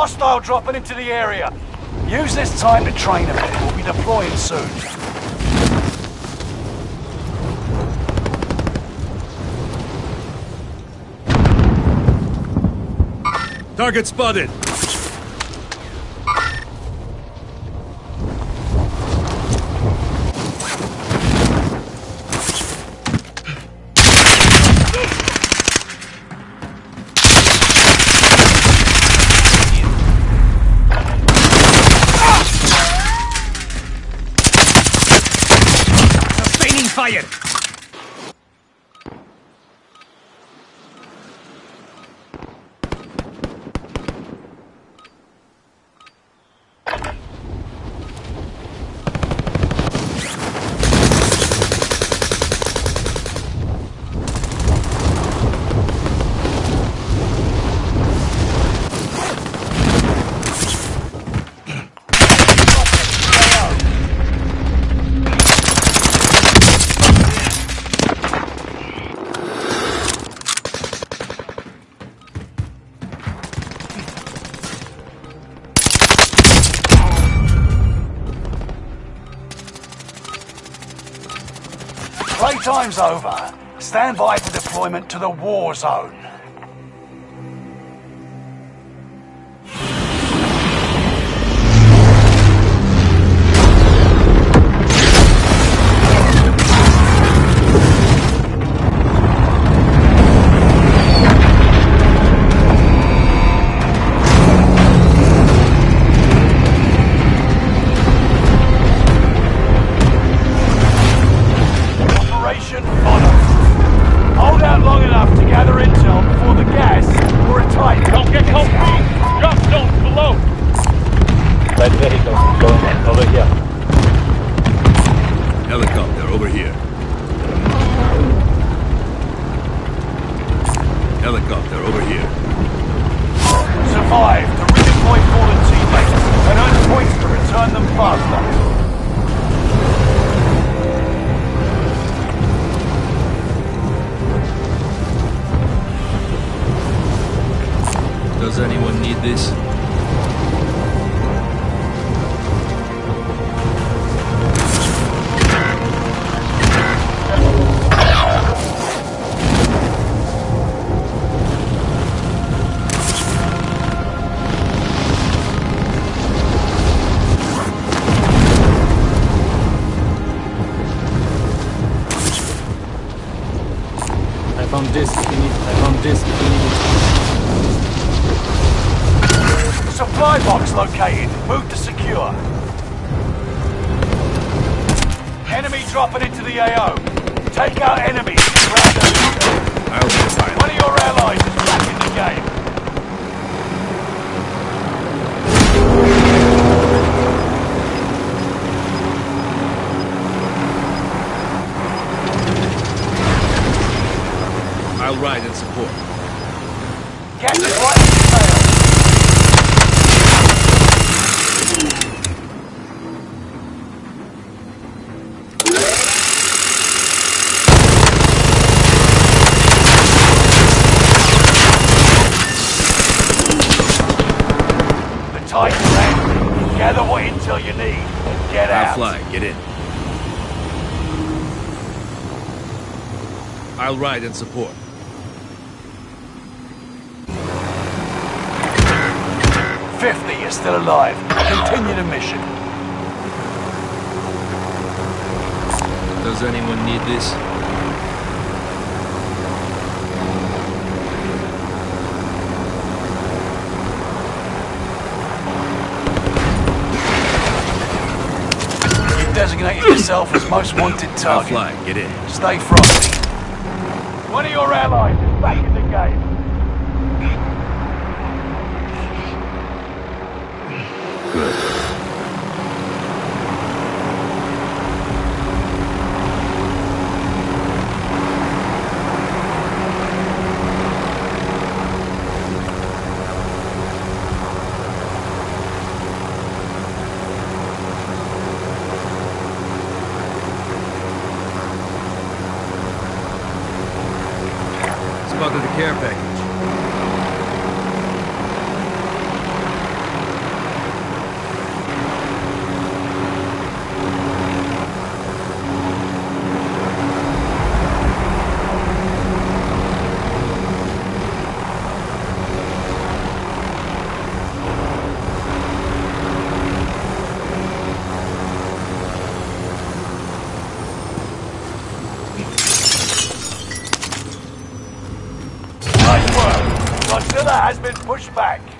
Hostile dropping into the area. Use this time to train a bit. We'll be deploying soon. Target spotted. Playtime's over. Stand by for deployment to the war zone. I'll ride and support. Captain right in the tail. The Titan's landing. Gather what intel you need and get I'll out. fly. Get in. I'll ride and support. Fifty, you're still alive. Continue the mission. Does anyone need this? You've designated yourself as most wanted target. fly. Get in. Stay frosty. One of your allies is back in the game. Good. Been pushed back.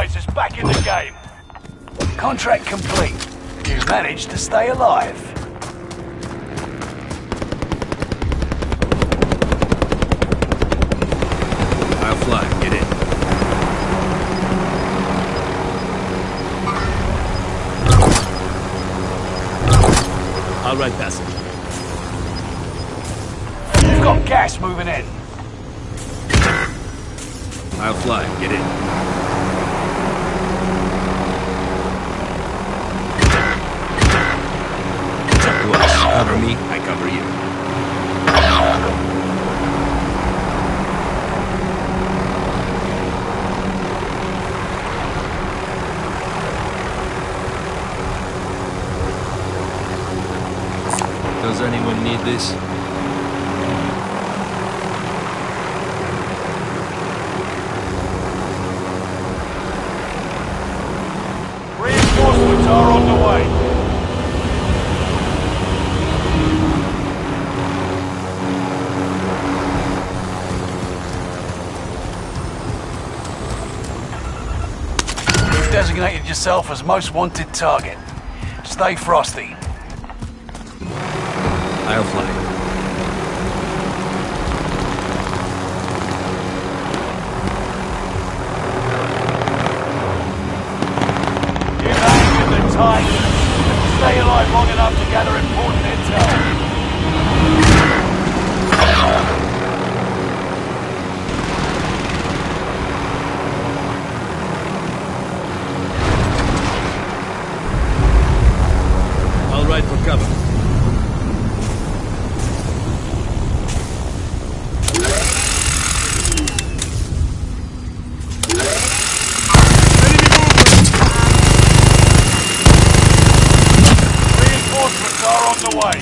Allies is back in the game. Contract complete. You managed to stay alive. I'll fly. Get in. All right, passenger. You've got gas moving in. I'll fly. Get in. It's up to us. Cover me. I cover you. Does anyone need this? Yourself as most wanted target. Stay frosty. I'll fly. You hang in the tight. Stay alive long enough to gather important intel. All right for cover. Reinforcements are on the way.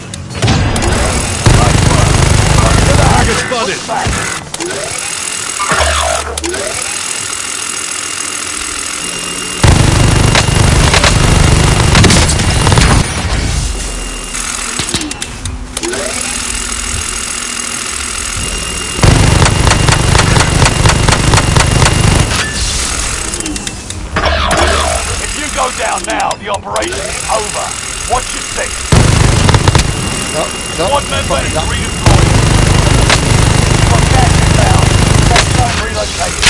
Target spotted. Back. If you go down now, the operation is over. Watch your six. Squad member is redeployed. Got gas inbound. Safe zone relocated.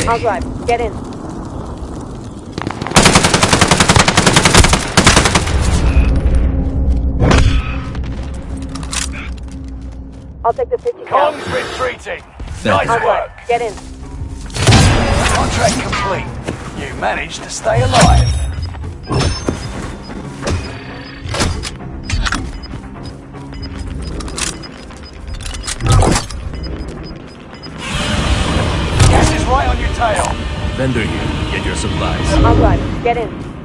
Okay. I'll drive. Get in. I'll take the 50 cal. Kong's retreating. Thank Nice I'll work. drive. Get in. Contract complete. You managed to stay alive. Vendor here. Get your supplies. I'll drive. Get in.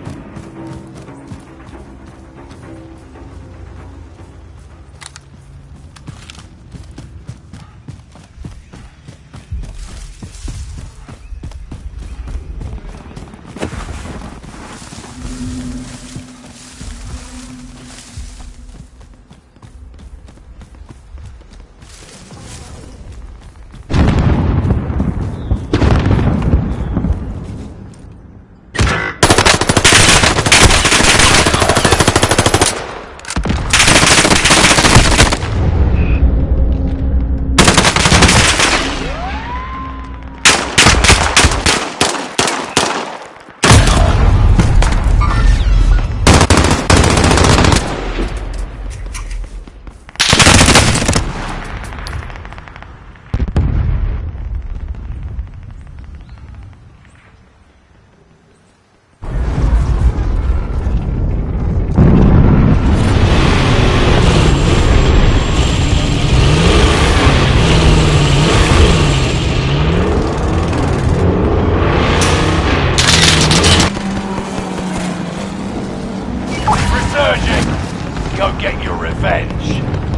Go get your revenge.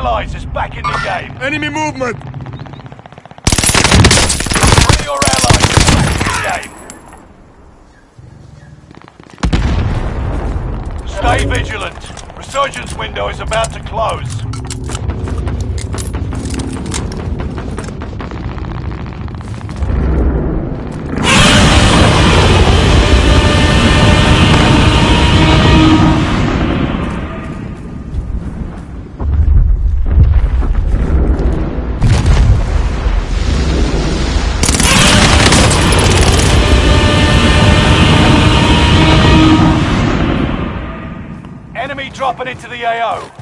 Allies is back in the game. Enemy movement! One of your allies is back in the game. Stay vigilant. Resurgence window is about to close. CAO.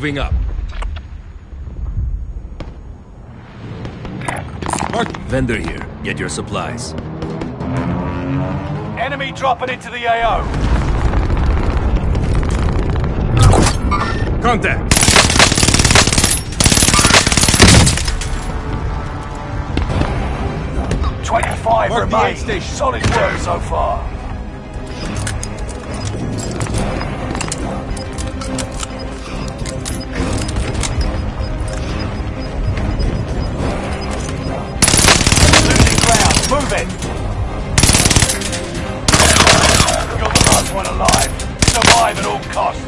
moving up. Mark vendor here. Get your supplies. Enemy dropping into the AO. Contact. Twenty-five Mark remain. Solid work so far. alive at all costs.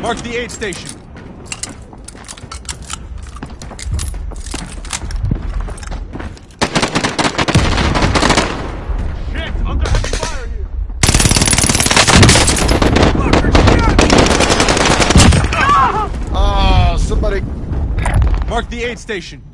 Mark the aid station. Mark the aid station.